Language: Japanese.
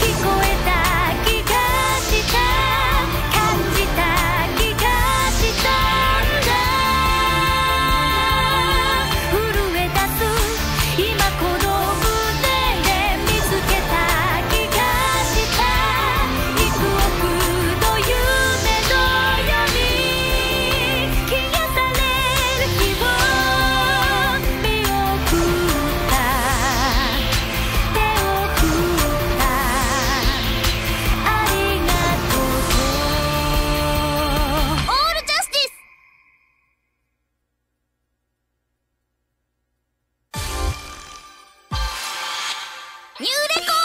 keep going. ニューレコード